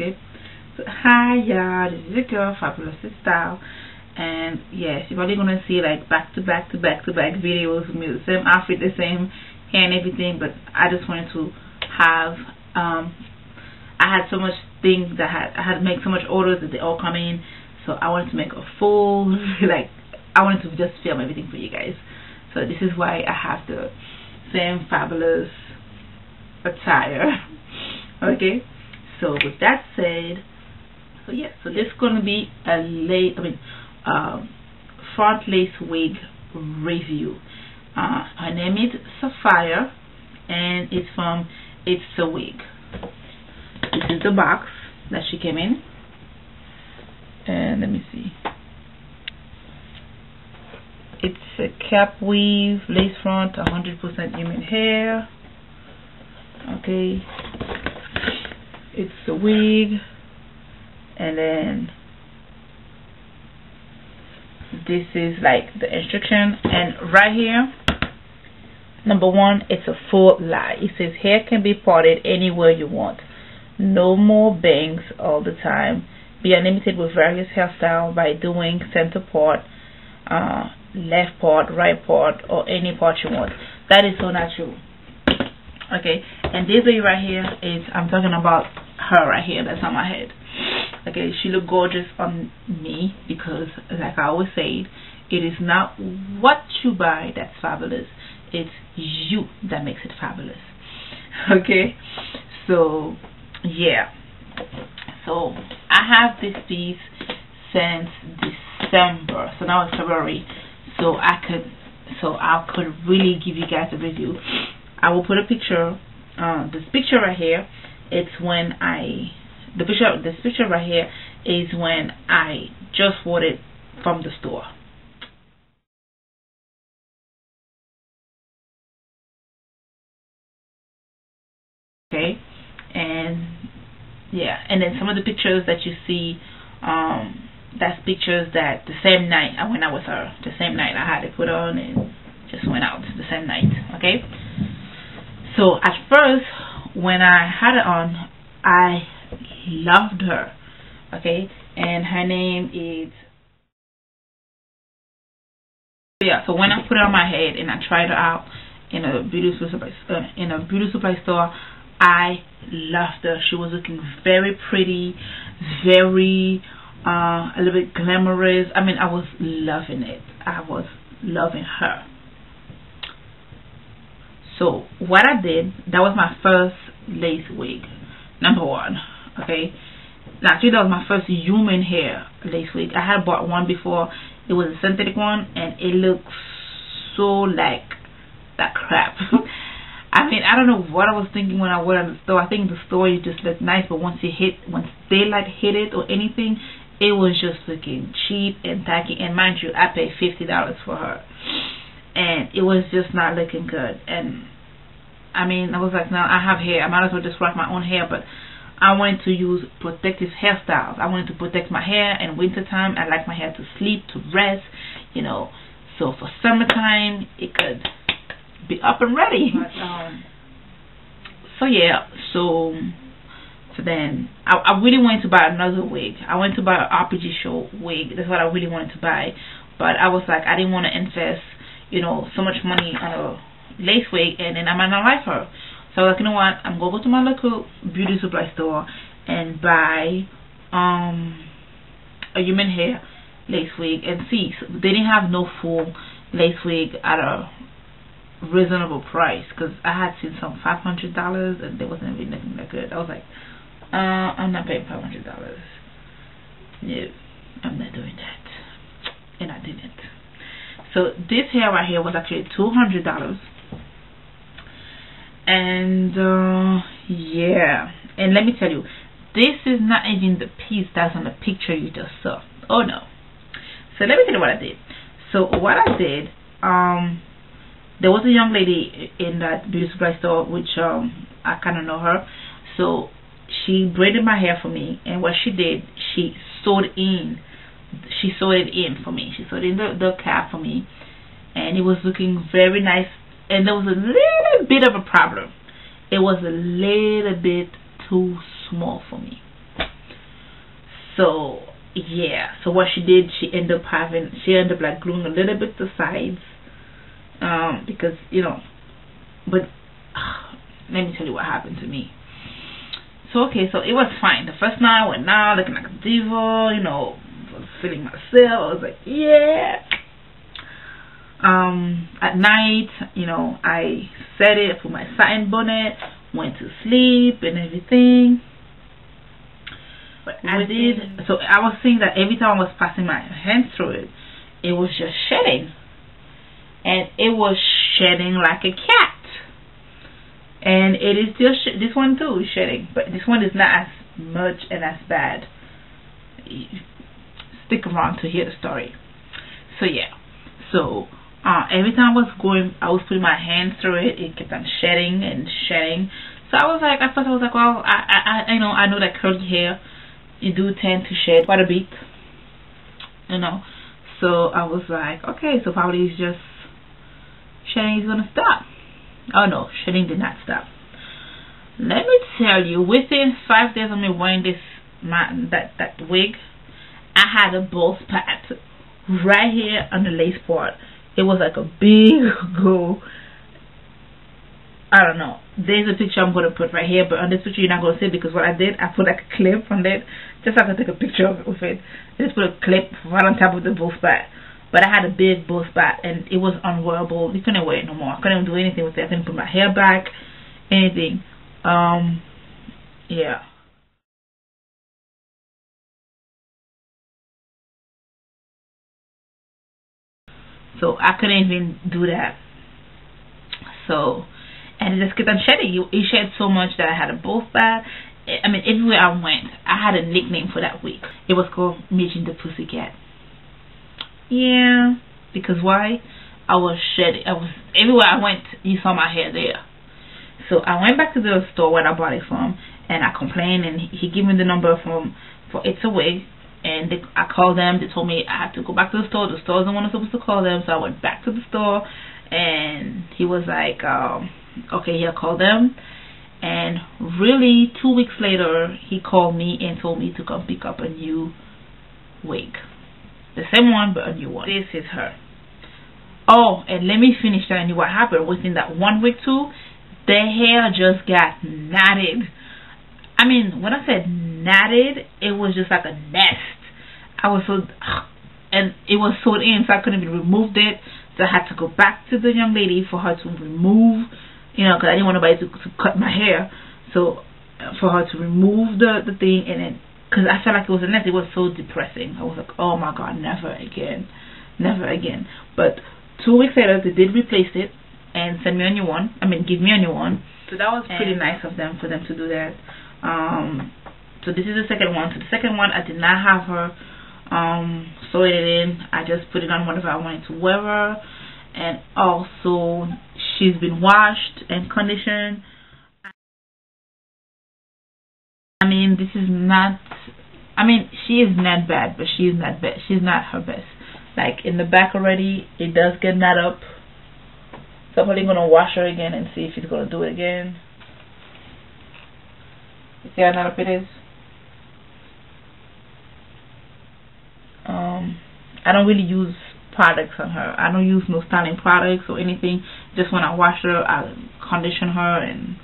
so hi y'all this is your girl fabulous style. And yes you're probably gonna see like back to back to back to back videos with me the same outfit the same hair and everything but I just wanted to have um I had so much things that had I had to make so much orders that they all come in so I wanted to make a full like I wanted to just film everything for you guys. So this is why I have the same fabulous attire. Okay so with that said so yeah so this is going to be a late I mean front lace wig review. Uh, her name is Sapphire and it's from It's a Wig. This is the box that she came in. And let me see. It's a cap weave lace front 100% human hair. Okay it's a wig and then this is like the instruction. And right here number one it's a full lie. It says hair can be parted anywhere you want. No more bangs all the time. Be unlimited with various hairstyles by doing center part uh, left part right part or any part you want. That is so natural. Okay and this lady right here is I'm talking about her right here that's on my head. Okay she looked gorgeous on me because like I always say it is not what you buy that's fabulous. It's you that makes it fabulous. Okay? So yeah. So I have this piece since December. So now it's February. So I could so I could really give you guys a review. I will put a picture uh, this picture right here it's when I the picture this picture right here is when I just bought it from the store. Okay? And yeah and then some of the pictures that you see um that's pictures that the same night I went out with her the same night I had it put on and just went out the same night okay so at first when I had it on I loved her okay? And her name is yeah so when I put it on my head and I tried it out in a beauty supply uh, in a beauty supply store I loved her. She was looking very pretty very uh, a little bit glamorous. I mean I was loving it. I was loving her what I did that was my first lace wig. Number one okay? Actually that was my first human hair lace wig. I had bought one before. It was a synthetic one and it looked so like that crap. I mean I don't know what I was thinking when I went in the store. I think the store just looked nice but once it hit once daylight hit it or anything it was just looking cheap and tacky. And mind you I paid fifty dollars for her. And it was just not looking good. And I mean I was like now I have hair I might as well just rock my own hair but I wanted to use protective hairstyles. I wanted to protect my hair in wintertime. I like my hair to sleep, to rest, you know. So for summertime, it could be up and ready. But, um, so yeah, so so then I, I really wanted to buy another wig. I wanted to buy an RPGShow wig. That's what I really wanted to buy. But I was like, I didn't want to invest, you know, so much money on a lace wig and then I might not like her. So like, you know what? I'm gonna go to my local beauty supply store and buy um a human hair lace wig and see. So they didn't have no full lace wig at a reasonable price because I had seen some five hundred dollars and there wasn't really looking that good. I was like, uh, I'm not paying five hundred dollars. No, I'm not doing that, and I didn't. So this hair right here was actually two hundred dollars and uh, yeah. And let me tell you this is not even the piece that's on the picture you just saw. Oh no. So let me tell you what I did. So what I did um there was a young lady in that beauty supply store which um I kind of know her. So she braided my hair for me and what she did she sewed in she sewed it in for me. She sewed in the, the cap for me and it was looking very nice. And there was a little bit of a problem. It was a little bit too small for me. so yeah. So what she did she ended up having she ended up like gluing a little bit the sides um because you know but uh, let me tell you what happened to me. So okay so it was fine. The first night I went out looking like a diva you know feeling myself. I was like yeah um at night you know I set it for my satin bonnet went to sleep and everything. But I did so I was seeing that every time I was passing my hands through it it was just shedding. And it was shedding like a cat. And it is still this one too is shedding but this one is not as much and as bad. Stick around to hear the story. So yeah. So uh, every time I was going, I was putting my hands through it. It kept on shedding and shedding. So I was like, at first I was like, well, I, I, I know, I know that curly hair, you do tend to shed quite a bit, you know. So I was like, okay, so probably it's just shedding is gonna stop. Oh no, shedding did not stop. Let me tell you, within five days of me wearing this my, that that wig, I had a bald spot right here on the lace part it was like a big go I don't know. There's a picture I'm to put right here, but on this picture you're not to see because what I did, I put like a clip on it. Just have to take a picture of it with it. just put a clip right on top of the bull spot. But I had a big bull spot and it was unwearable. You couldn't wear it no more. I couldn't do anything with it. I couldn't put my hair back, anything. Um, yeah. So I couldn't even do that. So, and it just on shedding. It shed so much that I had a both bad. I mean, everywhere I went, I had a nickname for that week. It was called Midget the Pussycat. Yeah, because why? I was shedding. I was everywhere I went. You saw my hair there. So I went back to the store where I bought it from, and I complained, and he gave me the number from for It's a Wig, and they, I called them. They told me I had to go back to the store. The store wasn't one I was supposed to call them, so I went back to the store, and he was like, um, "Okay, he'll call them." And really, two weeks later, he called me and told me to come pick up a new wig, the same one but a new one. This is her. Oh, and let me finish telling you what happened. Within that one week too, the hair just got knotted I mean, when I said knotted, it was just like a nest. I was so, and it was sewed in, so I couldn't even remove it. So I had to go back to the young lady for her to remove, you know, because I didn't want nobody to, to cut my hair. So for her to remove the the thing, and then because I felt like it was a nest, it was so depressing. I was like, oh my god, never again, never again. But two weeks later, they did replace it and send me a new one. I mean, give me a new one. So that was pretty nice of them for them to do that. Um, so this is the second one. So the second one, I did not have her um, sew it in. I just put it on whenever I wanted to wear her. And also, she's been washed and conditioned. I mean, this is not. I mean, she is not bad, but she is not bad. She's not her best. Like in the back already, it does get knot up. So I'm probably gonna wash her again and see if she's gonna do it again. You see how knot up it is? Um, I don't really use products on her. I don't use no styling products or anything. Just when I wash her, I condition her and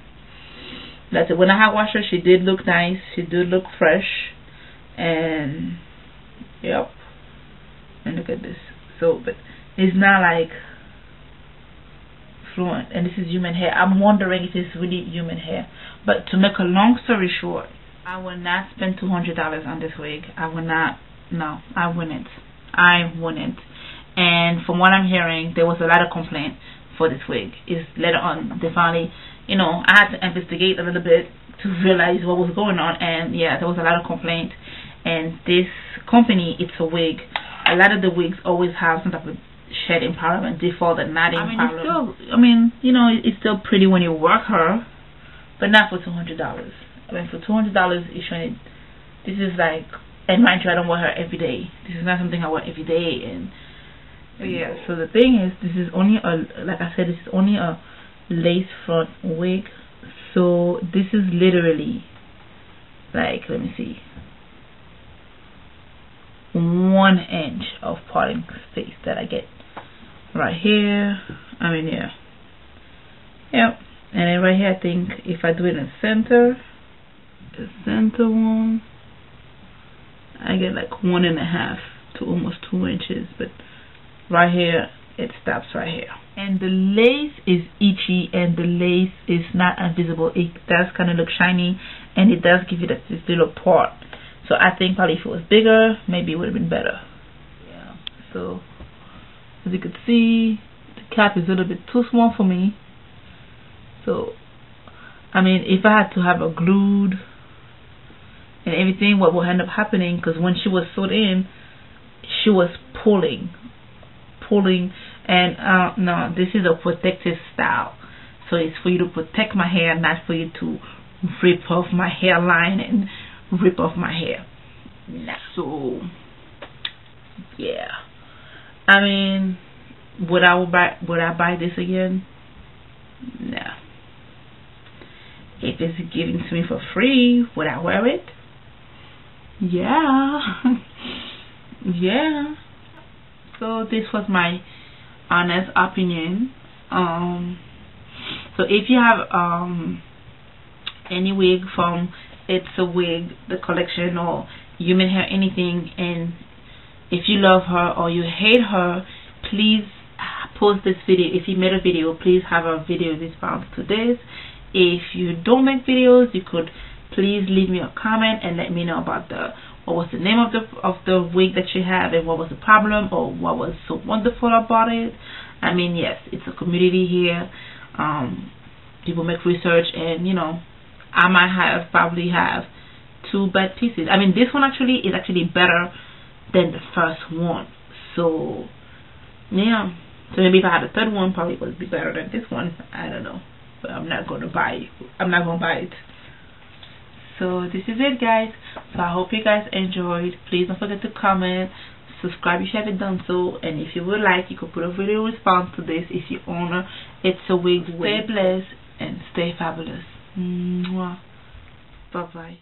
that's it. When I had washed her, she did look nice. She did look fresh. And, yep. And look at this. So, but it's not like fluent. And this is human hair. I'm wondering if it's really human hair. But to make a long story short, I will not spend $200 on this wig. I will not. No, I wouldn't. I wouldn't. And from what I'm hearing, there was a lot of complaint for this wig. Is later on, they finally, you know, I had to investigate a little bit to realize what was going on. And yeah, there was a lot of complaint. And this company, it's a wig. A lot of the wigs always have some type of problem and default and knotting I mean, problem. It's still, I mean, you know, it's still pretty when you work her but not for two hundred dollars. I mean, for two hundred dollars, it's showing. This is like, and mind you, I don't wear her every day. This is not something I wear every day, and yeah. So the thing is, this is only a, like I said, this is only a lace front wig. So this is literally, like, let me see. one inch of parting space that I get right here I mean yeah yep and then right here I think if I do it in the center the center one I get like one and a half to almost two inches but right here it stops right here. And the lace is itchy and the lace is not invisible. It does kind of look shiny and it does give you that this little part. So I think probably if it was bigger maybe it would have been better. Yeah. So as you can see the cap is a little bit too small for me. So I mean if I had to have a glued and everything what will end up happening because when she was sewed in she was pulling pulling and uh, no this is a protective style. So it's for you to protect my hair not for you to rip off my hairline and rip off my hair. So yeah. I mean would I buy would I buy this again? No. If it's given to me for free would I wear it yeah. Yeah. So this was my honest opinion. Um so if you have um any wig from it's a wig the collection or human hair anything and if you love her or you hate her please post this video. If you made a video please have a video response to this. If you don't make videos you could please leave me a comment and let me know about the what was the name of the of the wig that you have and what was the problem or what was so wonderful about it. I mean yes it's a community here. Um, people make research and you know I might have probably have two bad pieces. I mean this one actually is actually better than the first one. So yeah. So maybe if I had a third one probably would be better than this one. I don't know. But I'm not to buy it I'm not going to buy it so this is it guys. So i hope you guys enjoyed. Please don't forget to comment subscribe if you haven't done so and if you would like you could put a video response to this if you own it's a wig stay blessed. And stay fabulous. Mwah. bye bye